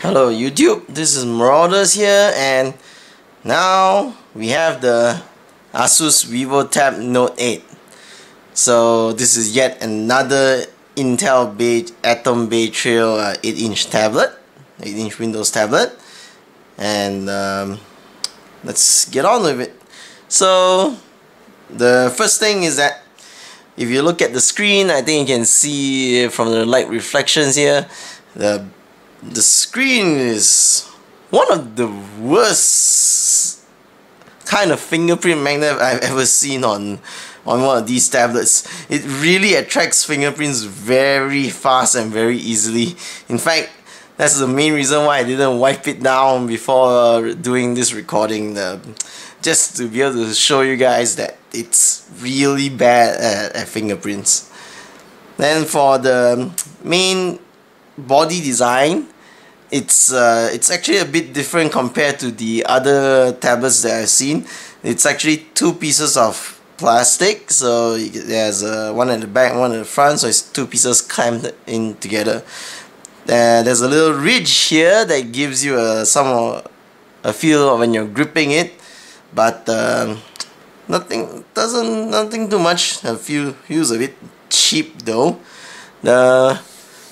Hello YouTube, this is Marauders here and now we have the Asus VivoTab Note 8. So this is yet another Intel Bay Atom Bay Trail uh, 8 inch tablet, 8 inch Windows tablet and um, let's get on with it. So the first thing is that if you look at the screen I think you can see from the light reflections here the the screen is one of the worst kind of fingerprint magnet I've ever seen on on one of these tablets. It really attracts fingerprints very fast and very easily. In fact, that's the main reason why I didn't wipe it down before uh, doing this recording. Uh, just to be able to show you guys that it's really bad at, at fingerprints. Then for the main body design it's uh, it's actually a bit different compared to the other tablets that I've seen. It's actually two pieces of plastic so there's uh, one at the back one at the front so it's two pieces clamped in together. Uh, there's a little ridge here that gives you a some a feel of when you're gripping it but um, nothing doesn't nothing too much. A few feels a bit cheap though. The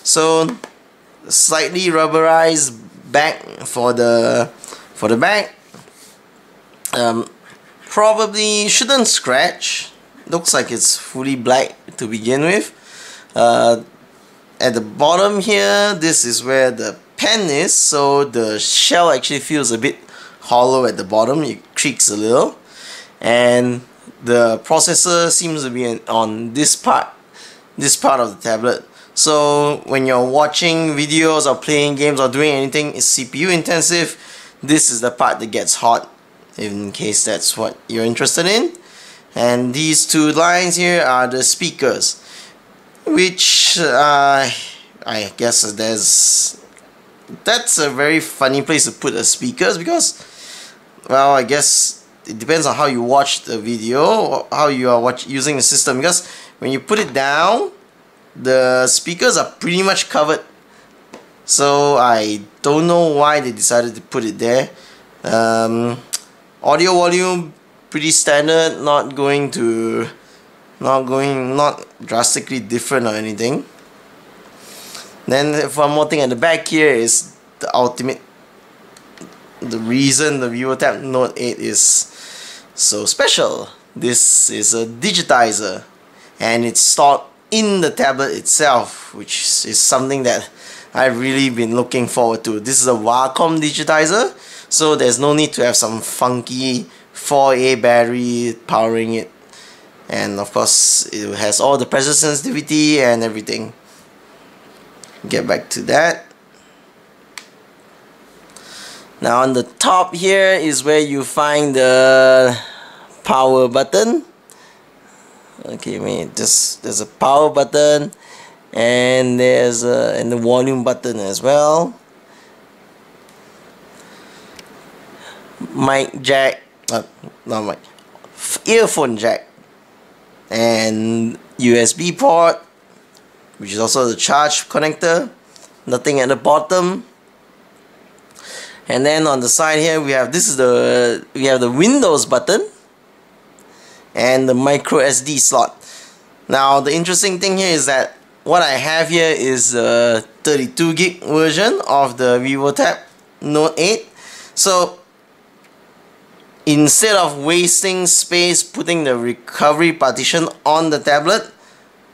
so slightly rubberized back for the for the back um, probably shouldn't scratch. Looks like it's fully black to begin with. Uh, at the bottom here this is where the pen is so the shell actually feels a bit hollow at the bottom. It creaks a little. And the processor seems to be on this part this part of the tablet so when you're watching videos or playing games or doing anything it's CPU intensive this is the part that gets hot in case that's what you're interested in. And these two lines here are the speakers which uh, I guess there's that's a very funny place to put the speakers because well I guess it depends on how you watch the video or how you are watch using the system. Because when you put it down the speakers are pretty much covered. So I don't know why they decided to put it there. Um, audio volume pretty standard not going to not going not drastically different or anything. Then one more thing at the back here is the ultimate the reason the VivoTab Note 8 is so special. This is a digitizer and it's stored in the tablet itself which is something that I've really been looking forward to. This is a Wacom digitizer so there's no need to have some funky 4A battery powering it and of course it has all the pressure sensitivity and everything. Get back to that. Now on the top here is where you find the power button okay wait just there's a power button and there's a and the volume button as well. Mic jack uh, not mic earphone jack and USB port which is also the charge connector nothing at the bottom. And then on the side here we have this is the we have the Windows button and the micro SD slot. Now the interesting thing here is that what I have here is a 32 gig version of the VivoTab Note 8. So instead of wasting space putting the recovery partition on the tablet,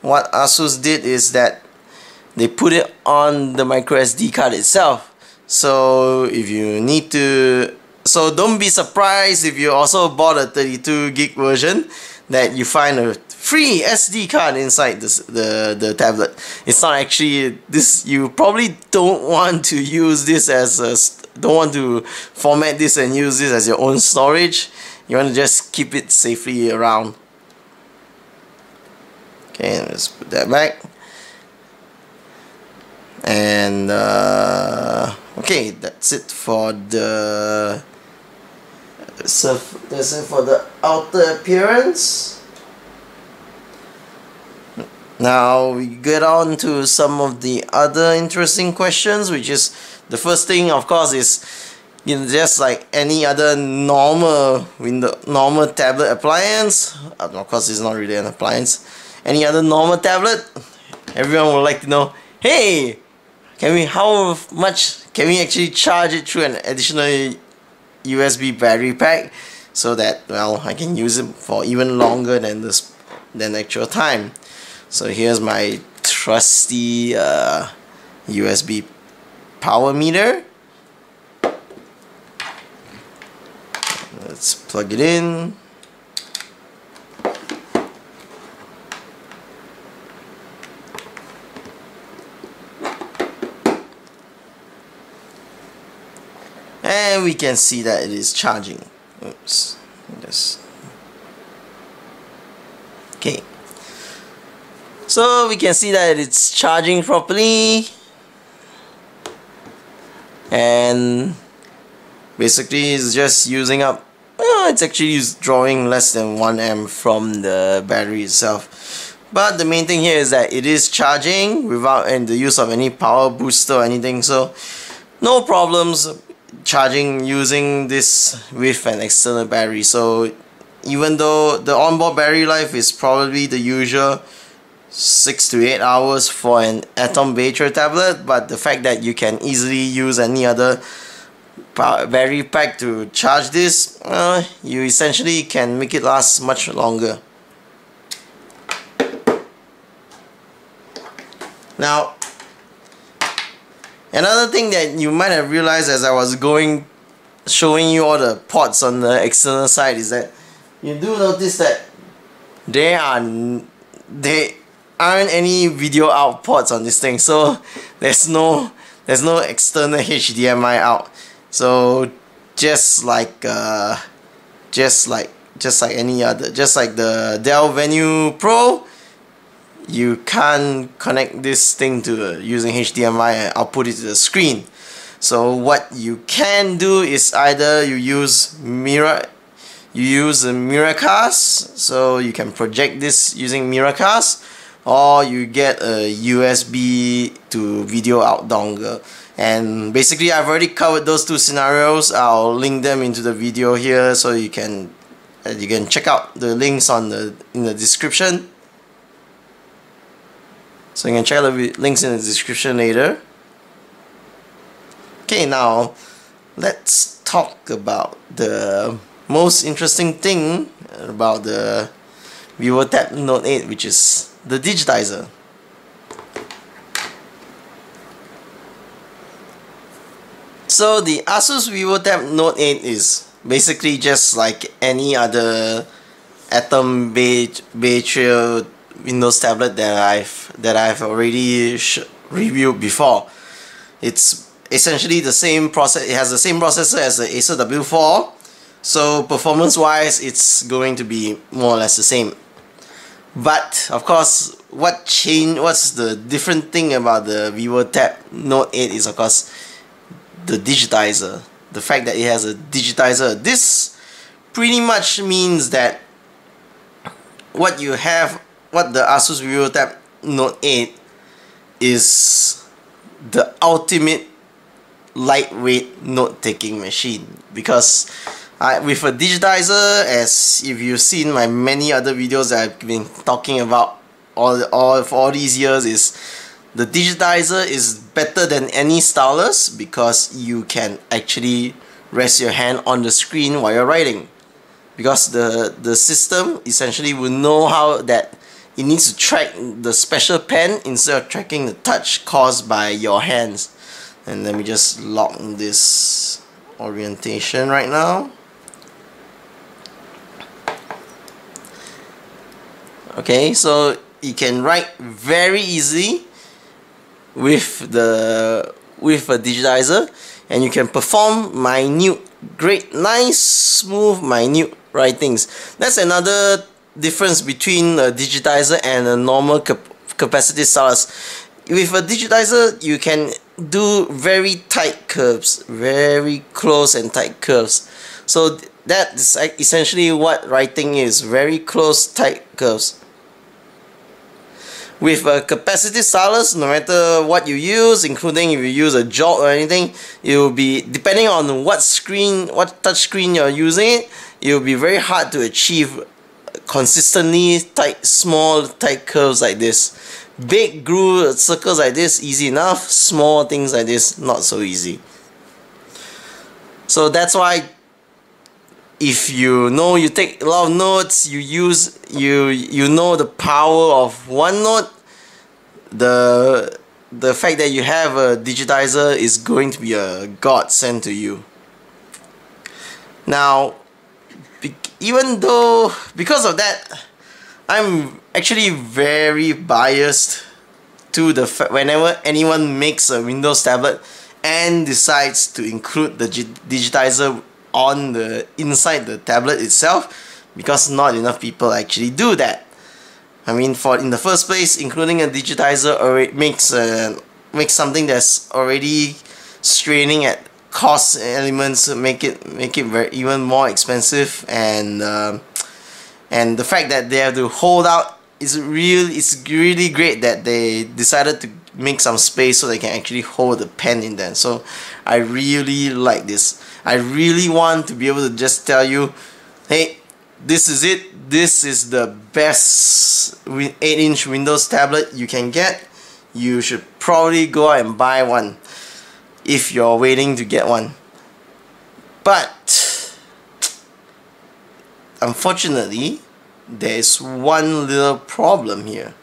what Asus did is that they put it on the micro SD card itself. So if you need to so don't be surprised if you also bought a 32 gig version that you find a free SD card inside this, the, the tablet. It's not actually this you probably don't want to use this as a don't want to format this and use this as your own storage. You want to just keep it safely around. Okay, let's put that back. And uh, okay, that's it for the so that's it for the outer appearance. Now we get on to some of the other interesting questions which is the first thing of course is you know just like any other normal window normal tablet appliance of course it's not really an appliance. Any other normal tablet? Everyone would like to know hey can we how much can we actually charge it through an additional USB battery pack so that well I can use it for even longer than this than actual time? So here's my trusty uh, USB power meter. Let's plug it in and we can see that it is charging. Oops. Yes okay. So we can see that it's charging properly. And basically it's just using up well, it's actually drawing less than 1 amp from the battery itself. But the main thing here is that it is charging without and the use of any power booster or anything. So no problems charging using this with an external battery. So even though the onboard battery life is probably the usual 6 to 8 hours for an Atom Bay Trail tablet but the fact that you can easily use any other battery pack to charge this uh, you essentially can make it last much longer. Now Another thing that you might have realized as I was going showing you all the ports on the external side is that you do notice that there are there aren't any video out ports on this thing. So there's no there's no external HDMI out. So just like uh, just like just like any other just like the Dell Venue Pro you can't connect this thing to uh, using HDMI and output it to the screen. So what you can do is either you use mirror you use a Miracast so you can project this using Miracast or you get a USB to video out dongle. And basically I've already covered those two scenarios. I'll link them into the video here so you can you can check out the links on the in the description so you can check the links in the description later. Okay, now let's talk about the most interesting thing about the VivoTab Note 8 which is the digitizer. So the Asus VivoTab Note 8 is basically just like any other Atom Trail Windows tablet that I've that I've already reviewed before. It's essentially the same process. It has the same processor as the Acer W4, so performance-wise, it's going to be more or less the same. But of course, what change? What's the different thing about the VivoTab Note 8 is of course the digitizer. The fact that it has a digitizer. This pretty much means that what you have what the Asus VivoTab Note 8 is the ultimate lightweight note-taking machine. Because I, with a digitizer as if you've seen my many other videos that I've been talking about all, all for all these years is the digitizer is better than any stylus because you can actually rest your hand on the screen while you're writing. Because the the system essentially will know how that it needs to track the special pen instead of tracking the touch caused by your hands. And let me just lock this orientation right now. Okay so you can write very easy with the with a digitizer. And you can perform minute great nice smooth minute writings. That's another difference between a digitizer and a normal cap capacitive stylus. With a digitizer, you can do very tight curves, very close and tight curves. So that is essentially what writing is, very close tight curves. with a capacitive stylus no matter what you use including if you use a Jot or anything it will be depending on what screen what touch screen you're using it will be very hard to achieve consistently tight small tight curves like this. Big groove circles like this easy enough. Small things like this not so easy. So that's why if you know you take a lot of notes you use you you know the power of OneNote the the fact that you have a digitizer is going to be a godsend to you. Now even though because of that I'm actually very biased to the whenever anyone makes a Windows tablet and decides to include the digitizer on the inside the tablet itself because not enough people actually do that. I mean, for in the first place, including a digitizer already makes uh, makes something that's already straining at cost elements make it make it very even more expensive and uh, and the fact that they have to hold out is real it's really great that they decided to make some space so they can actually hold the pen in there. So I really like this. I really want to be able to just tell you hey this is it. This is the best 8 inch Windows tablet you can get. You should probably go and buy one if you're waiting to get one. But unfortunately there is one little problem here.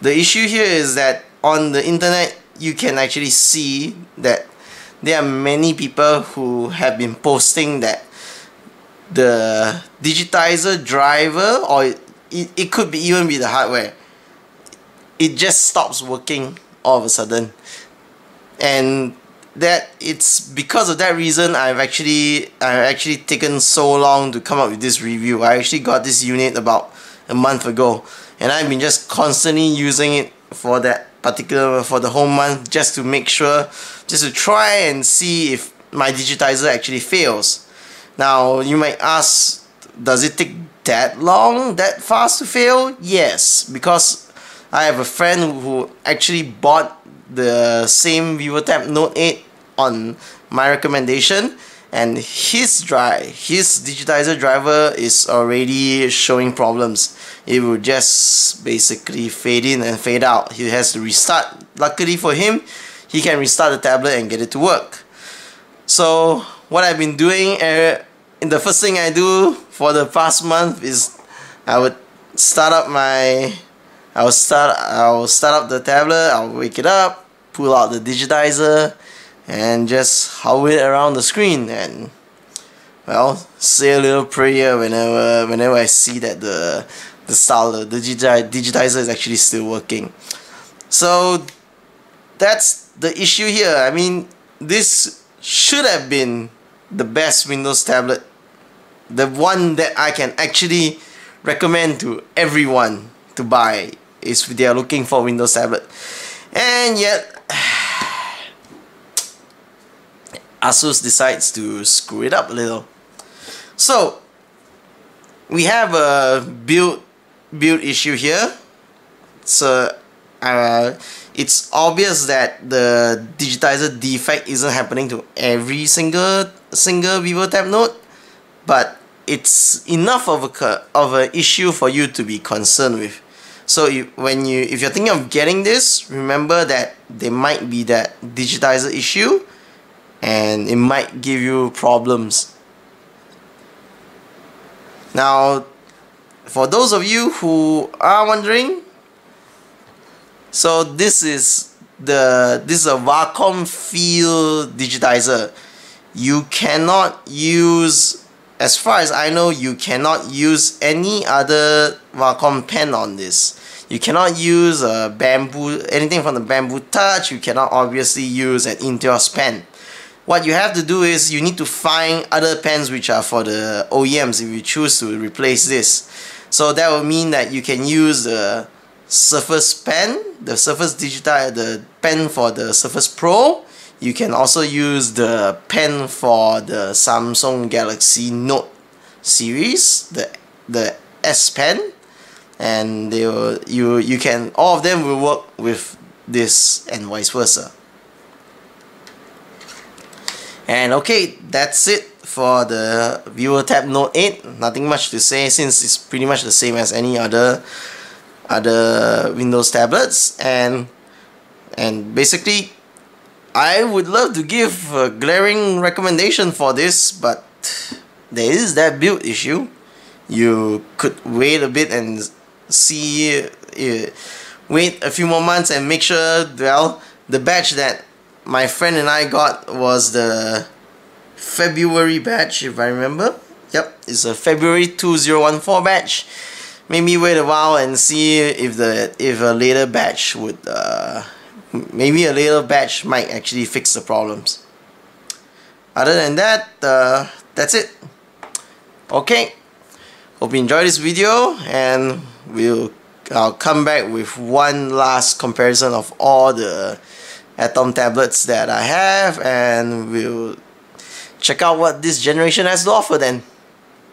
The issue here is that on the internet you can actually see that there are many people who have been posting that the digitizer driver or it, it could be even be the hardware. It just stops working all of a sudden and that it's because of that reason I've actually I've actually taken so long to come up with this review. I actually got this unit about a month ago. And I've been just constantly using it for that particular for the whole month just to make sure just to try and see if my digitizer actually fails. Now you might ask does it take that long that fast to fail? Yes because I have a friend who actually bought the same VivoTab Note 8 on my recommendation. And his drive his digitizer driver is already showing problems. It will just basically fade in and fade out. He has to restart. Luckily for him he can restart the tablet and get it to work. So what I've been doing uh, in the first thing I do for the past month is I would start up my I'll start I'll start up the tablet I'll wake it up pull out the digitizer and just hover it around the screen and well say a little prayer whenever whenever I see that the the style the digitizer is actually still working. So that's the issue here. I mean this should have been the best Windows tablet the one that I can actually recommend to everyone to buy if they are looking for Windows tablet and yet Asus decides to screw it up a little. So we have a build build issue here. So uh, it's obvious that the digitizer defect isn't happening to every single single VivoTab Note, but it's enough of a of an issue for you to be concerned with. So if, when you if you're thinking of getting this, remember that there might be that digitizer issue and it might give you problems. Now, for those of you who are wondering, so this is the this is a Wacom Feel digitizer. You cannot use, as far as I know, you cannot use any other Wacom pen on this. You cannot use a bamboo, anything from the bamboo touch. You cannot obviously use an Intuos pen what you have to do is you need to find other pens which are for the OEMs if you choose to replace this so that will mean that you can use the Surface pen the Surface Digital the pen for the Surface Pro you can also use the pen for the Samsung Galaxy Note series the the S Pen. And they will you you can all of them will work with this and vice versa. And okay that's it for the VivoTab Note 8 nothing much to say since it's pretty much the same as any other other Windows tablets. And and basically I would love to give a glaring recommendation for this but there is that build issue. You could wait a bit and see uh, wait a few more months and make sure well the batch that my friend and I got was the February batch if I remember. Yep it's a February 2014 batch. Maybe wait a while and see if the if a later batch would uh, maybe a later batch might actually fix the problems other than that uh, that's it okay hope you enjoyed this video and we'll I'll come back with one last comparison of all the Atom tablets that I have and we'll check out what this generation has to offer then.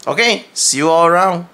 Okay, see you all around.